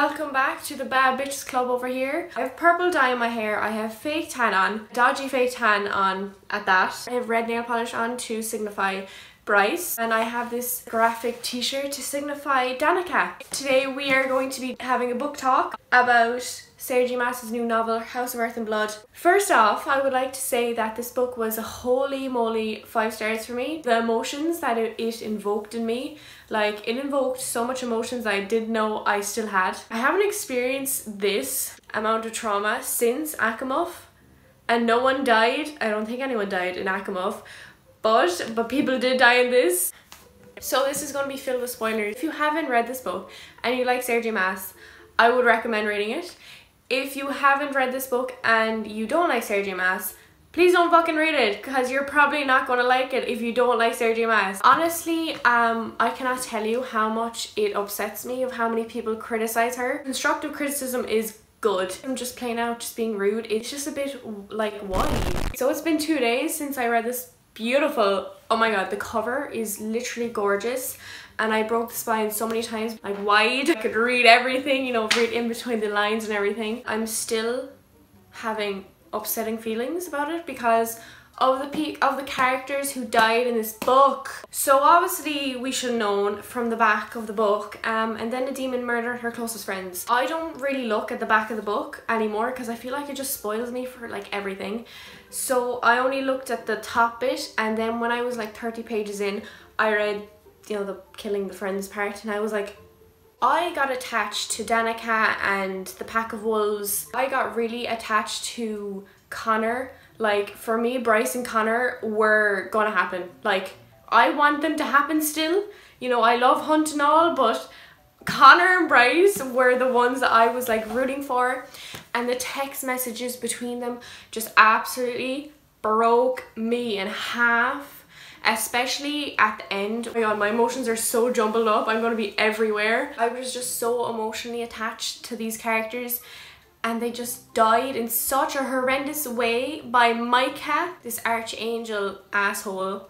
Welcome back to the Bad Bitches Club over here. I have purple dye in my hair, I have fake tan on, dodgy fake tan on at that. I have red nail polish on to signify Bryce and I have this graphic t-shirt to signify Danika. Today we are going to be having a book talk about Sarah J Maas's new novel, House of Earth and Blood. First off, I would like to say that this book was a holy moly five stars for me. The emotions that it, invoked in me, like it invoked so much emotions I didn't know I still had. I haven't experienced this amount of trauma since ACOMAF and no one died. I don't think anyone died in ACOMAF, but, but people did die in this. So this is going to be filled with spoilers. If you haven't read this book and you like Sarah J I would recommend reading it if you haven't read this book and you don't like Sarah J Maas, please don't fucking read it because you're probably not going to like it if you don't like Sarah J Maas. Honestly, um, I cannot tell you how much it upsets me of how many people criticize her. Constructive criticism is good. I'm just playing out, just being rude. It's just a bit like why? So it's been two days since I read this beautiful, oh my god, the cover is literally gorgeous and I broke the spine so many times, like wide. I could read everything, you know, read in between the lines and everything. I'm still having upsetting feelings about it because of the peak of the characters who died in this book. So obviously we should have known from the back of the book um, and then the demon murdered her closest friends. I don't really look at the back of the book anymore because I feel like it just spoils me for like everything. So I only looked at the top bit and then when I was like 30 pages in I read you know, the killing the friends part and I was like, I got attached to Danika and the pack of wolves. I got really attached to Connor. Like for me, Bryce and Connor were gonna happen. Like I want them to happen still. You know, I love Hunt and all, but Connor and Bryce were the ones that I was like rooting for. And the text messages between them just absolutely broke me in half especially at the end. Oh my god, my emotions are so jumbled up. I'm to be everywhere. I was just so emotionally attached to these characters and they just died in such a horrendous way by Micah, this archangel asshole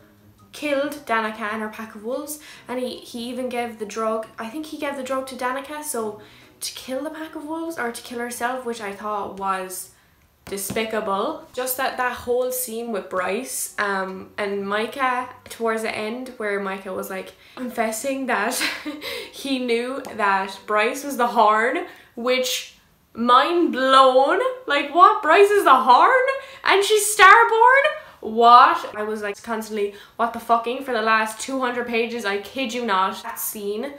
killed Danika and her pack of wolves and he, he even gave the drug, I think he gave the drug to Danika so to kill the pack of wolves or to kill herself which I thought was despicable. Just that that whole scene with Bryce um, and Micah towards the end where Micah was like confessing that he knew that Bryce was the horn, which mind blown. Like what? Bryce is the horn? And she's starborn? What? I was like constantly what the fucking for the last 200 pages. I kid you not. That scene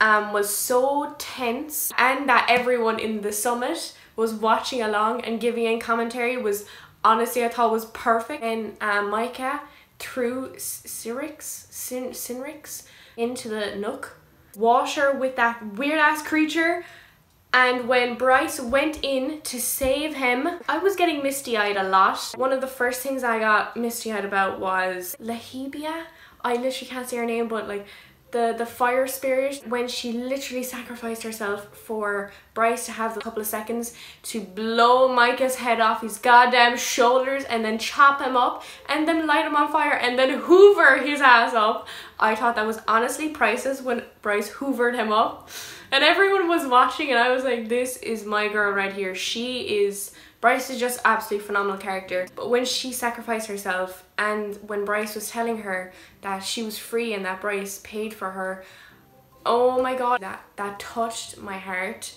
um, was so tense and that everyone in the summit was watching along and giving in commentary was honestly I thought was perfect and uh, Micah threw Syrinx, Sin into the nook water with that weird ass creature and when Bryce went in to save him, I was getting misty-eyed a lot. One of the first things I got misty-eyed about was Lahibia. I literally can't say her name, but like the, the fire spirit when she literally sacrificed herself for Bryce to have a couple of seconds to blow Micah's head off his goddamn shoulders and then chop him up and then light him on fire and then hoover his ass up. I thought that was honestly priceless when Bryce hoovered him up and everyone was watching and I was like this is my girl right here. She is Bryce is just absolutely phenomenal character. But when she sacrificed herself and when Bryce was telling her that she was free and that Bryce paid for her, oh my god, that, that touched my heart.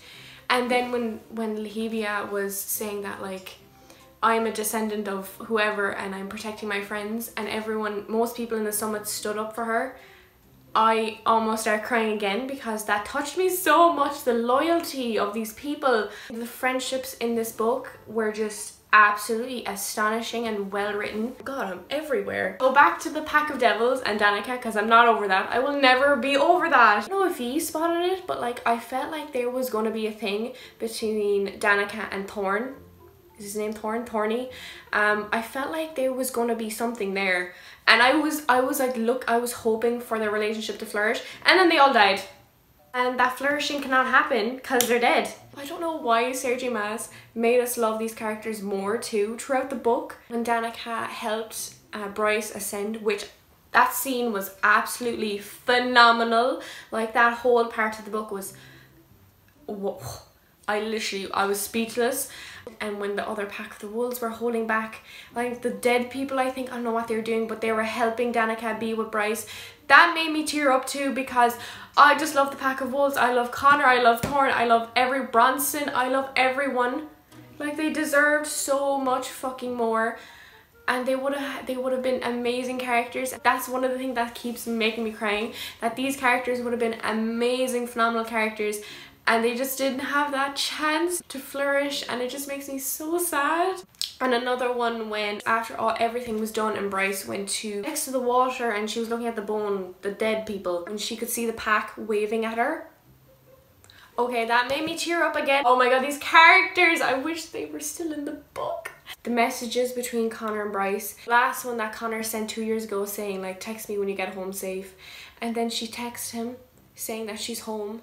And then when, when Lahibia was saying that like, I'm a descendant of whoever and I'm protecting my friends and everyone, most people in the summit stood up for her I almost start crying again because that touched me so much. The loyalty of these people. The friendships in this book were just absolutely astonishing and well written. God, I'm everywhere. Go back to the Pack of Devils and Danika because I'm not over that. I will never be over that. I don't know if he spotted it, but like I felt like there was going to be a thing between Danika and Thorne. Is his name Thorne? Thorny? Um, I felt like there was to be something there and I was I was like look I was hoping for their relationship to flourish and then they all died and that flourishing cannot happen because they're dead. I don't know why Sarah J Maas made us love these characters more too throughout the book when Danika helped uh, Bryce ascend which that scene was absolutely phenomenal like that whole part of the book was whoa, I literally, I was speechless. And when the other pack of the wolves were holding back, like the dead people, I think, I don't know what they were doing, but they were helping Danika be with Bryce. That made me tear up too because I just love the pack of wolves. I love Connor, I love Thorne, I love every Bronson, I love everyone. Like they deserved so much fucking more and they would have they would have been amazing characters that's one of the things that keeps making me crying that these characters would have been amazing phenomenal characters and they just didn't have that chance to flourish and it just makes me so sad. And another one when after all everything was done and Bryce went to next to the water and she was looking at the bone the dead people and she could see the pack waving at her. Okay that made me tear up again. Oh my god these characters! I wish they were still in the book. The messages between Connor and Bryce. Last one that Connor sent two years ago saying like text me when you get home safe. And then she texts him saying that she's home.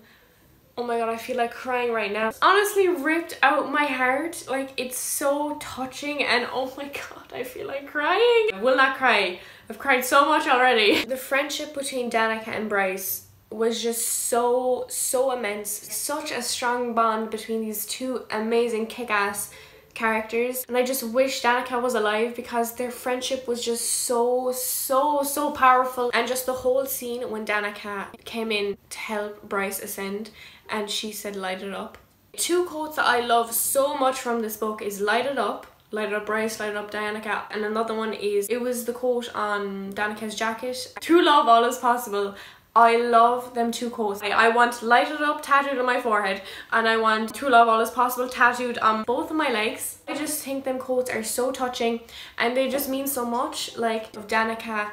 Oh my god, I feel like crying right now. Honestly ripped out my heart. Like it's so touching and oh my god, I feel like crying. I will not cry. I've cried so much already. The friendship between Danika and Bryce was just so, so immense. Such a strong bond between these two amazing kick-ass characters and I just wish Danika was alive because their friendship was just so so so powerful and just the whole scene when Danika came in to help Bryce ascend and she said light it up. Two quotes that I love so much from this book is light it up Light It Up Bryce, Light It Up Danika. And another one is, it was the quote on Danika's jacket. True love, all is possible. I love them two quotes. I, want lighted Up tattooed on my forehead and I want True Love All Is Possible tattooed on both of my legs. I just think them quotes are so touching and they just mean so much. Like of Danika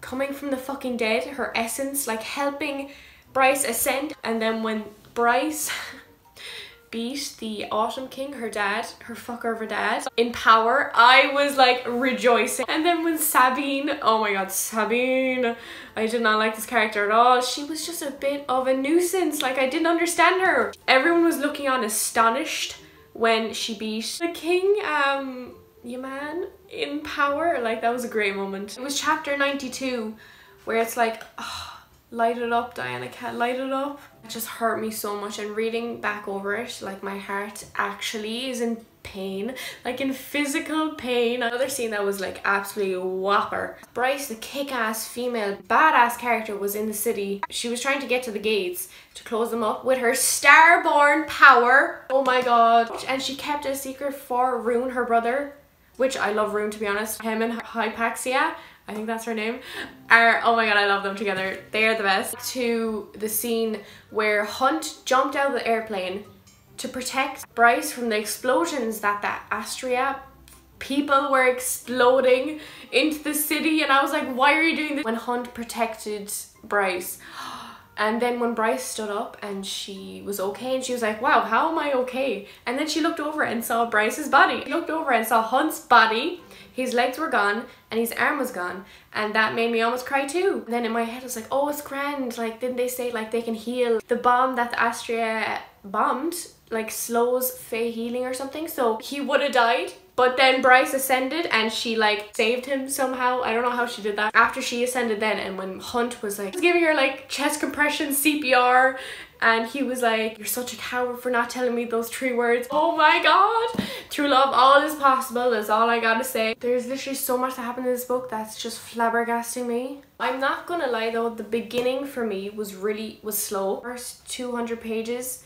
coming from the fucking dead, her essence, like helping Bryce ascend and then when Bryce beat the Autumn King, her dad, her fucker of a dad, in power, I was like rejoicing. And then when Sabine, oh my god, Sabine, I did not like this character at all. She was just a bit of a nuisance, like I didn't understand her. Everyone was looking on astonished when she beat the king, um, you man, in power. Like that was a great moment. It was chapter 92 where it's like, oh, light it up Danika light it up. It just hurt me so much and reading back over it like my heart actually is in pain like in physical pain. Another scene that was like absolutely whopper. Bryce the kick-ass female badass character was in the city. She was trying to get to the gates to close them up with her starborn power. Oh my god. And she kept a secret for Ruhn her brother which I love Ruhn to be honest him and Hypaxia I think that's her name, are, oh my god, I love them together. They are the best. To the scene where Hunt jumped out of the airplane to protect Bryce from the explosions that that Asteri people were exploding into the city and I was like, why are you doing this? When Hunt protected Bryce. And then when Bryce stood up and she was okay and she was like, wow, how am I okay? And then she looked over and saw Bryce's body. She looked over and saw Hunt's body his legs were gone and his arm was gone and that made me almost cry too. And then in my head I was like, oh it's grand, like didn't they say like they can heal? The bomb that the Asteri bombed like slows Fae healing or something so he would have died but then Bryce ascended and she like saved him somehow. I don't know how she did that. After she ascended then and when Hunt was like giving her like chest compression CPR and he was like, you're such a coward for not telling me those three words. Oh my god. True love, all is possible is all I gotta say. There's literally so much that happened in this book that's just flabbergasting me. I'm not gonna lie though, the beginning for me was really, was slow. First 200 pages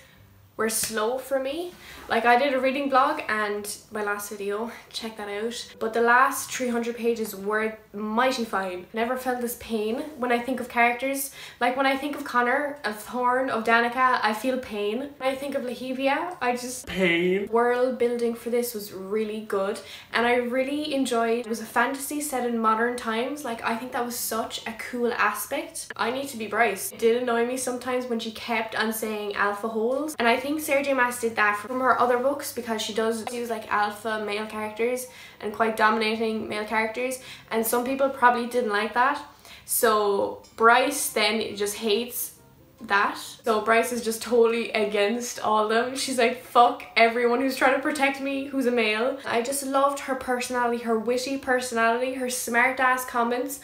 were slow for me. Like I did a reading blog and my last video, check that out. But the last 300 pages were mighty fine. Never felt this pain when I think of characters. Like when I think of Connor, of Thorne, of Danika, I feel pain. When I think of Lahivia, I just... Pain. World building for this was really good and I really enjoyed, it was a fantasy set in modern times. Like I think that was such a cool aspect. I need to be Bryce. It did annoy me sometimes when she kept on saying alpha holes and I think Sarah J Maas did that from her other books because she does use like alpha male characters and quite dominating male characters and some people probably didn't like that. So Bryce then just hates that. So Bryce is just totally against all of them. She's like, fuck everyone who's trying to protect me who's a male. I just loved her personality, her witty personality, her smart ass comments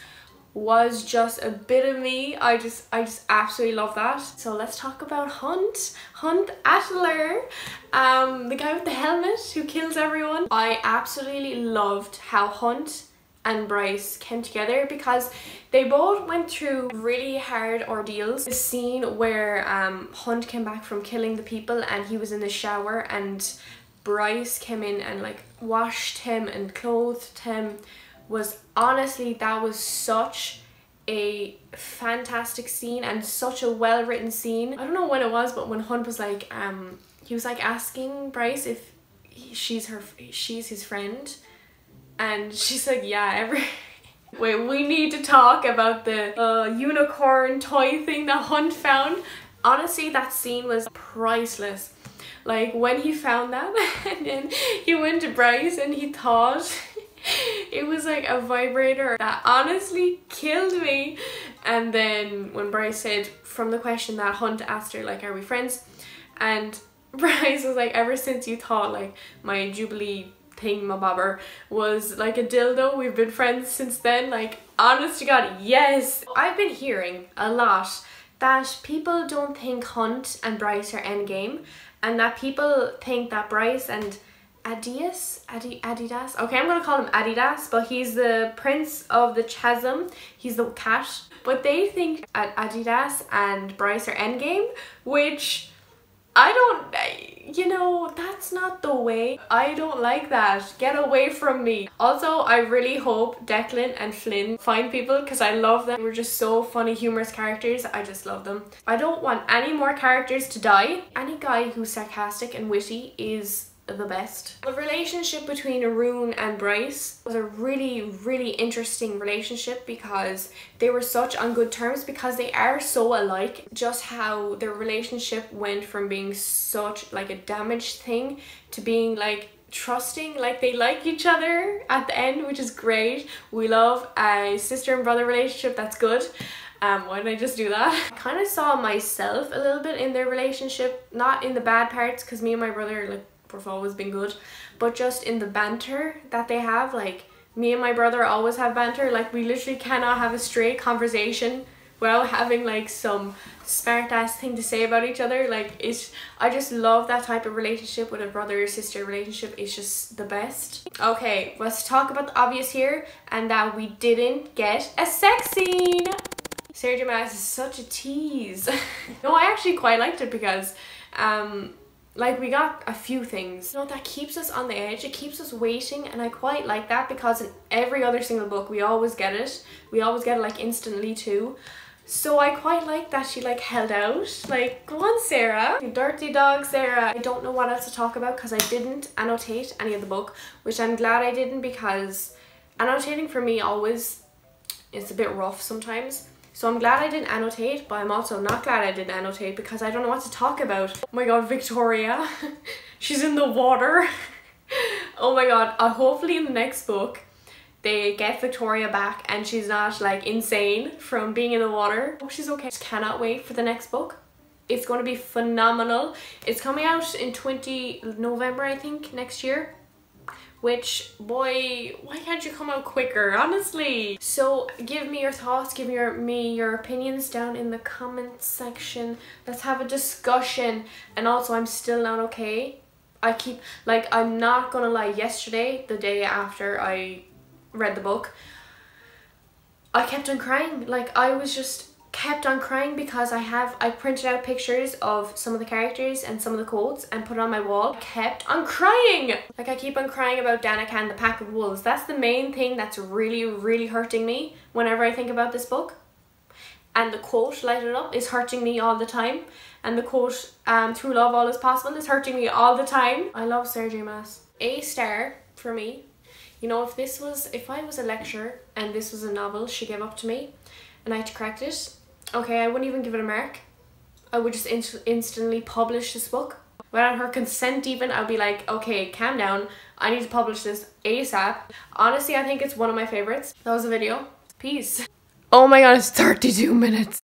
was just a bit of me. I just I just absolutely love that. So let's talk about Hunt. Hunt Athalar, um, the guy with the helmet who kills everyone. I absolutely loved how Hunt and Bryce came together because they both went through really hard ordeals. The scene where um, Hunt came back from killing the people and he was in the shower and Bryce came in and like washed him and clothed him was honestly that was such a fantastic scene and such a well written scene. I don't know when it was but when Hunt was like um he was like asking Bryce if she's her she's his friend and she's like yeah every wait we need to talk about the uh, unicorn toy thing that Hunt found. Honestly that scene was priceless. Like when he found that and then he went to Bryce and he thought it was like a vibrator that honestly killed me. And then when Bryce said from the question that Hunt asked her like are we friends? And Bryce was like ever since you thought like my Jubilee thingamabobber was like a dildo. We've been friends since then. Like, honest to God, yes. I've been hearing a lot that people don't think Hunt and Bryce are endgame and that people think that Bryce and Adidas, Adi, Adidas, okay I'm gonna call him Adidas, but he's the prince of the chasm, he's the cat, but they think Adidas and Bryce are endgame, which I don't, you know, that's not the way. I don't like that. Get away from me. Also, I really hope Declan and Flynn find people because I love them. We're just so funny, humorous characters. I just love them. I don't want any more characters to die. Any guy who's sarcastic and witty is the best. The relationship between Arun and Bryce was a really, really interesting relationship because they were such on good terms because they are so alike. Just how their relationship went from being such like a damaged thing to being like trusting like they like each other at the end which is great we love a sister and brother relationship that's good um, why did I just do that? I kind of saw myself a little bit in their relationship, not in the bad parts because me and my brother like have always been good. But just in the banter that they have like me and my brother always have banter. Like we literally cannot have a straight conversation without having like some smart ass thing to say about each other. Like it's I just love that type of relationship with a brother or sister relationship. It's just the best. Okay let's talk about the obvious here and that we didn't get a sex scene. Sarah J is such a tease. No I actually quite liked it because um like we got a few things you know that keeps us on the edge it keeps us waiting and i quite like that because in every other single book we always get it we always get it like instantly too so I quite like that she like held out. Like, go on Sarah. You dirty dog Sarah. I don't know what else to talk about because I didn't annotate any of the book, which I'm glad I didn't because annotating for me always is a bit rough sometimes. So I'm glad I didn't annotate, but I'm also not glad I didn't annotate because I don't know what to talk about. Oh my god, Victoria. She's in the water. oh my god, uh, hopefully in the next book they get Victoria back and she's not like insane from being in the water. Hope she's okay. Just cannot wait for the next book. It's going to be phenomenal. It's coming out in 20 November I think next year which boy why can't you come out quicker honestly? So give me your thoughts give your me your opinions down in the comment section. Let's have a discussion. And also i'm still not okay. I keep like i'm not gonna lie. Yesterday the day after i read the book i kept on crying. Like i was just kept on crying because I have I printed out pictures of some of the characters and some of the quotes and put it on my wall. I kept on crying! Like I keep on crying about Danika and the Pack of Wolves. That's the main thing that's really really hurting me whenever I think about this book. And the quote Light It Up is hurting me all the time. And the quote um, Through Love All Is Possible is hurting me all the time. I love Sarah J Maas. A star for me. You know if this was if I was a lecturer and this was a novel she gave up to me and I had to correct it Okay, I wouldn't even give it a mark. I would just inst instantly publish this book. Without her consent even, I'd be like, okay, calm down. I need to publish this ASAP. Honestly, I think it's one of my favorites. That was the video. Peace. Oh my god, it's 32 minutes.